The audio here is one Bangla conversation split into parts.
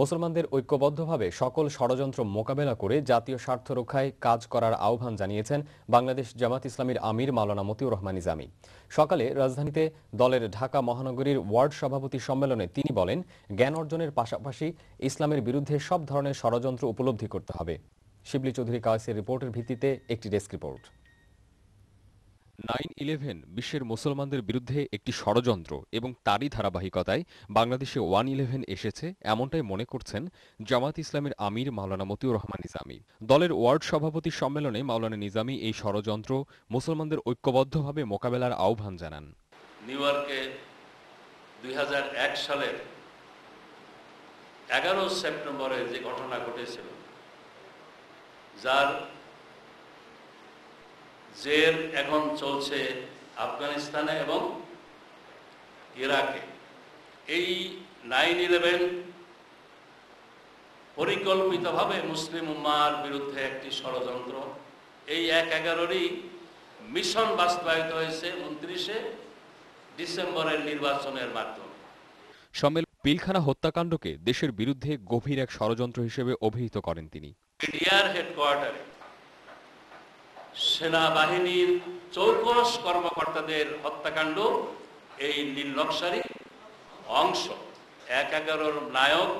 মুসলমানদের ঐক্যবদ্ধভাবে সকল ষড়যন্ত্র মোকাবেলা করে জাতীয় স্বার্থ রক্ষায় কাজ করার আহ্বান জানিয়েছেন বাংলাদেশ জামাত ইসলামীর আমির মাওলানা মতিউর রহমান নিজামী। সকালে রাজধানীতে দলের ঢাকা মহানগরীর ওয়ার্ড সভাপতি সম্মেলনে তিনি বলেন, জ্ঞান অর্জনের পাশাপাশি ইসলামের বিরুদ্ধে সব ধরনের ষড়যন্ত্র উপলব্ধি করতে হবে। শিবলি চৌধুরী কাওয়াসের রিপোর্টের ভিত্তিতে একটি ডেস্ক রিপোর্ট। নাইন ইলেভেন বিশ্বের মুসলমানদের বিরুদ্ধে একটি ষড়যন্ত্র এবং তারই ধারাবাহিকতায় বাংলাদেশে ওয়ান ইলেভেন এসেছে এমনটাই মনে করছেন জামাত ইসলামের আমির মাওলানা মতিউর রহমান নিজামী। দলের ওয়ার্ড সভাপতি সম্মেলনে মাওলানা নিজামী এই ষড়যন্ত্র মুসলমানদের ঐক্যবদ্ধভাবে মোকাবেলার আহ্বান জানান। নিউ ইয়র্কে দুই সালের এগারো সেপ্টেম্বরে যে ঘটনা ঘটেছিল, যার জের এখন চলছে আফগানিস্তানে এবং ইরাকে। এই নাইন ইলেভেন পরিকল্পিতভাবে মুসলিম উম্মার বিরুদ্ধে একটি ষড়যন্ত্র। এই এক এগারোরই মিশন বাস্তবায়িত হয়েছে উনত্রিশে ডিসেম্বরের নির্বাচনের মাধ্যমে। সম্মেলন পিলখানা হত্যাকাণ্ডকে দেশের বিরুদ্ধে গভীর এক ষড়যন্ত্র হিসেবে অভিহিত করেন তিনি। বিডিআর হেডকোয়ার্টারে সেনাবাহিনীর চৌকস কর্মকর্তাদের হত্যাকাণ্ড এই নীল নকশারই অংশ। এক এগারোর নায়ক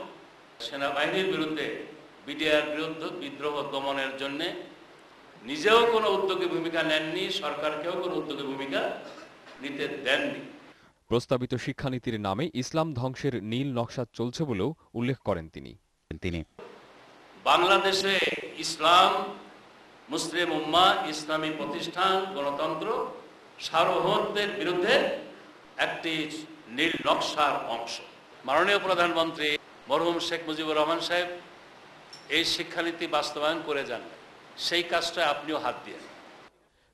সেনাবাহিনীর বিরুদ্ধে বিডিআর বিরুদ্ধে বিদ্রোহ দমনের জন্য নিজেও কোনো উদ্যোগী ভূমিকা নেননি সরকারকেও কোনো উদ্যোগী ভূমিকা নিতে দেননি। প্রস্তাবিত শিক্ষানীতির নামে ইসলাম ধ্বংসের নীল নকশা চলছে বলেও উল্লেখ করেন তিনি। তিনি বাংলাদেশে ইসলাম মুসলিম উম্মা, ইসলামী প্রতিষ্ঠান, গণতন্ত্র সার্বভৌমত্বের বিরুদ্ধে একটি নীল নকশার অংশ। মাননীয় প্রধানমন্ত্রী মরহুম শেখ মুজিবুর রহমান সাহেব এই শিক্ষানীতি বাস্তবায়ন করে যান। সেই কাজটা আপনিও হাত দিয়ে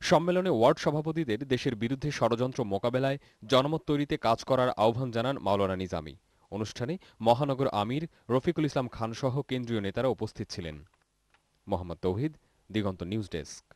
সম্মেলনে ওয়ার্ড সভাপতিদের দেশের বিরুদ্ধে ষড়যন্ত্র মোকাবেলায় জনমত তৈরিতে কাজ করার আহ্বান জানান মাওলানা নিজামী। অনুষ্ঠানে মহানগর আমির, রফিকুল ইসলাম খান সহ কেন্দ্রীয় নেতারা উপস্থিত ছিলেন। Mohammad Tauhid Diganta news desk.